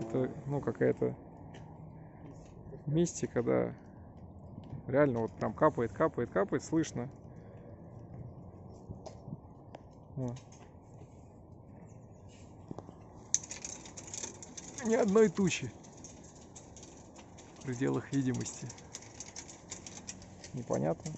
Это, ну, какая-то мистика, да. Реально вот прям капает, капает, капает, слышно. Вот. Ни одной тучи в пределах видимости. Непонятно.